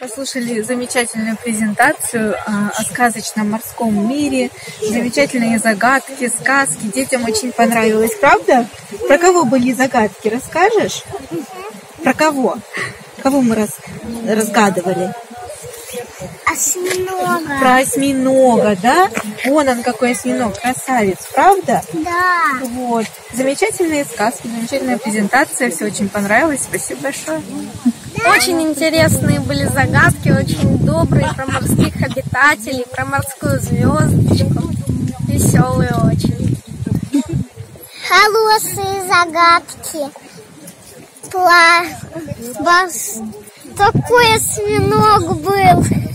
Послушали замечательную презентацию а, о сказочном морском мире, замечательные загадки, сказки. Детям очень понравилось, правда? Про кого были загадки, расскажешь? Про кого? Кого мы раз, разгадывали? Осьминога. Про осьминога, да? Вон он какой осьминог, красавец, правда? Да. Вот. Замечательные сказки, замечательная презентация, все очень понравилось. Спасибо большое. Очень интересные были загадки, очень добрые про морских обитателей, про морскую звездочку. Веселые очень. Хорошие загадки. Про... Бас... Такой осьминог был.